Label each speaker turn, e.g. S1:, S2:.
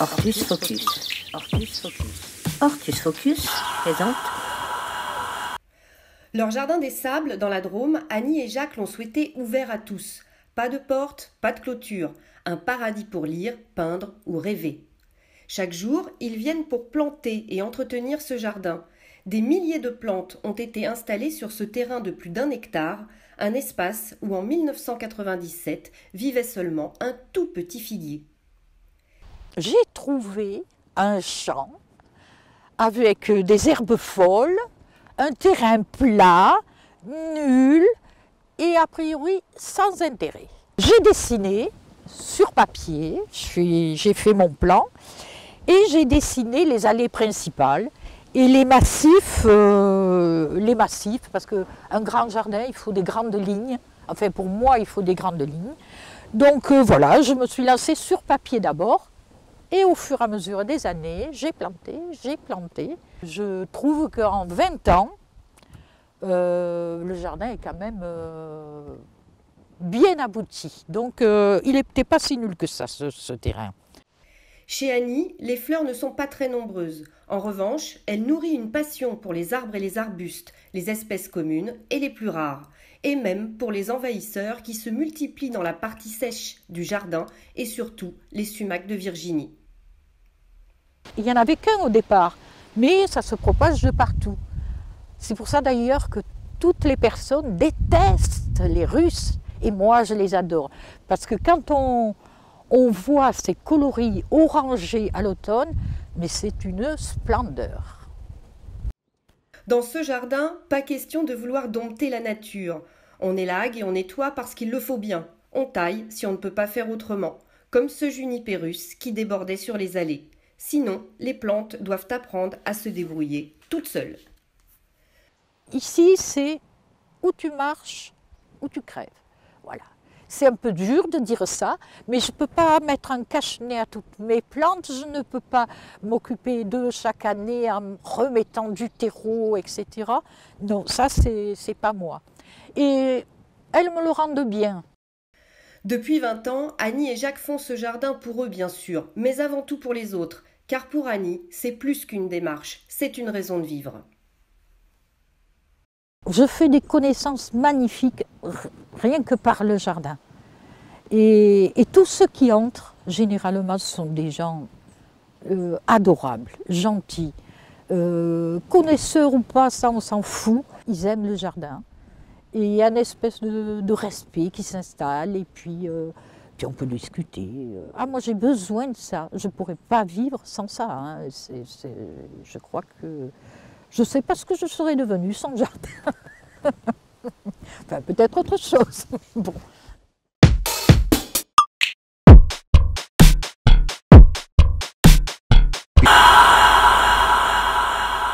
S1: Ortus Focus. Ortus Focus. Ortus Focus présente.
S2: Leur jardin des sables dans la Drôme, Annie et Jacques l'ont souhaité ouvert à tous. Pas de porte, pas de clôture. Un paradis pour lire, peindre ou rêver. Chaque jour, ils viennent pour planter et entretenir ce jardin. Des milliers de plantes ont été installées sur ce terrain de plus d'un hectare, un espace où en 1997 vivait seulement un tout petit figuier.
S3: J'ai trouvé un champ avec des herbes folles, un terrain plat, nul et a priori sans intérêt. J'ai dessiné sur papier, j'ai fait mon plan et j'ai dessiné les allées principales et les massifs, euh, les massifs, parce qu'un grand jardin, il faut des grandes lignes. Enfin, pour moi, il faut des grandes lignes. Donc euh, voilà, je me suis lancée sur papier d'abord. Et au fur et à mesure des années, j'ai planté, j'ai planté. Je trouve qu'en 20 ans, euh, le jardin est quand même bien abouti. Donc il n'était pas si nul que ça, ce terrain.
S2: Chez Annie, les fleurs ne sont pas très nombreuses. En revanche, elle nourrit une passion pour les arbres et les arbustes, les espèces communes et les plus rares, et même pour les envahisseurs qui se multiplient dans la partie sèche du jardin et surtout les sumacs de Virginie.
S3: Il n'y en avait qu'un au départ, mais ça se propage de partout. C'est pour ça d'ailleurs que toutes les personnes détestent les Russes et moi je les adore. Parce que quand on, voit ces coloris orangés à l'automne, mais c'est une splendeur.
S2: Dans ce jardin, pas question de vouloir dompter la nature. On élague et on nettoie parce qu'il le faut bien. On taille si on ne peut pas faire autrement, comme ce junipérus qui débordait sur les allées. Sinon, les plantes doivent apprendre à se débrouiller toutes seules.
S3: Ici, c'est où tu marches, où tu crèves. Voilà. C'est un peu dur de dire ça, mais je ne peux pas mettre un cache-nez à toutes mes plantes, je ne peux pas m'occuper d'eux chaque année en remettant du terreau, etc. Non, ça, c'est pas moi. Et elles me le rendent bien.
S2: Depuis 20 ans, Annie et Jacques font ce jardin pour eux, bien sûr, mais avant tout pour les autres, car pour Annie, c'est plus qu'une démarche, c'est une raison de vivre.
S3: Je fais des connaissances magnifiques rien que par le jardin. Et, tous ceux qui entrent, généralement, sont des gens euh, adorables, gentils, euh, connaisseurs ou pas, ça on s'en fout. Ils aiment le jardin. Et il y a une espèce de, respect qui s'installe et puis, euh, puis on peut discuter. Ah moi j'ai besoin de ça, je ne pourrais pas vivre sans ça. Hein. je crois que je ne sais pas ce que je serais devenue sans jardin. enfin, peut-être autre chose. bon.